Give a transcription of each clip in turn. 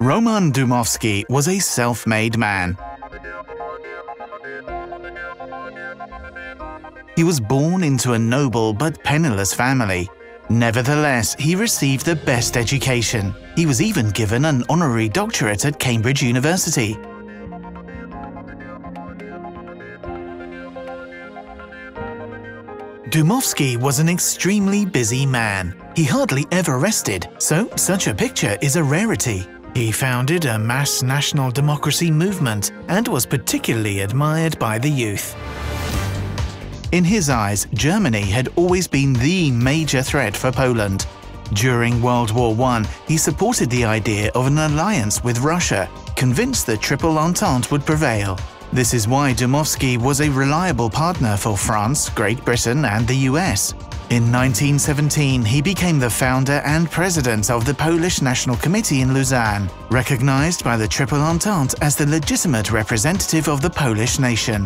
Roman Dmowski was a self-made man. He was born into a noble but penniless family. Nevertheless, he received the best education. He was even given an honorary doctorate at Cambridge University. Dmowski was an extremely busy man. He hardly ever rested, so such a picture is a rarity. He founded a mass national democracy movement and was particularly admired by the youth. In his eyes, Germany had always been the major threat for Poland. During World War I, he supported the idea of an alliance with Russia, convinced the Triple Entente would prevail. This is why Dmowski was a reliable partner for France, Great Britain and the US. In 1917, he became the founder and president of the Polish National Committee in Lausanne, recognized by the Triple Entente as the legitimate representative of the Polish nation.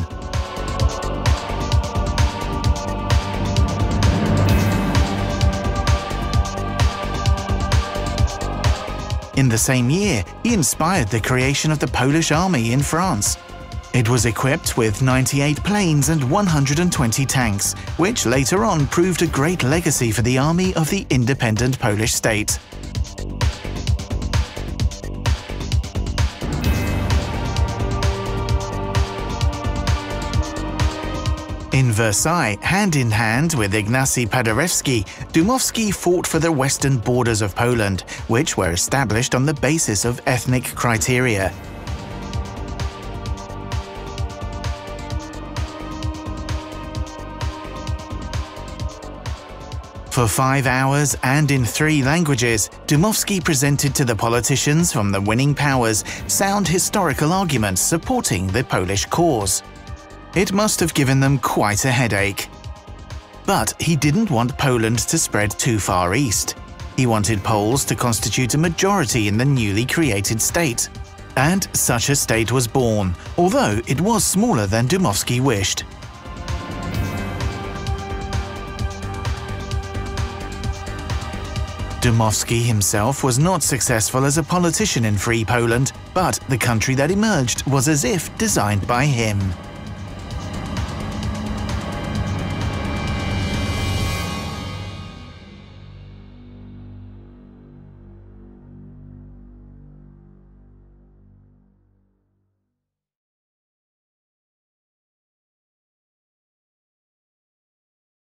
In the same year, he inspired the creation of the Polish Army in France. It was equipped with 98 planes and 120 tanks, which later on proved a great legacy for the army of the independent Polish state. In Versailles, hand in hand with Ignacy Paderewski, Dmowski fought for the western borders of Poland, which were established on the basis of ethnic criteria. For five hours and in three languages, Dmowski presented to the politicians from the winning powers sound historical arguments supporting the Polish cause. It must have given them quite a headache. But he didn't want Poland to spread too far east. He wanted Poles to constitute a majority in the newly created state. And such a state was born, although it was smaller than Dmowski wished. Dmowski himself was not successful as a politician in Free Poland, but the country that emerged was as if designed by him.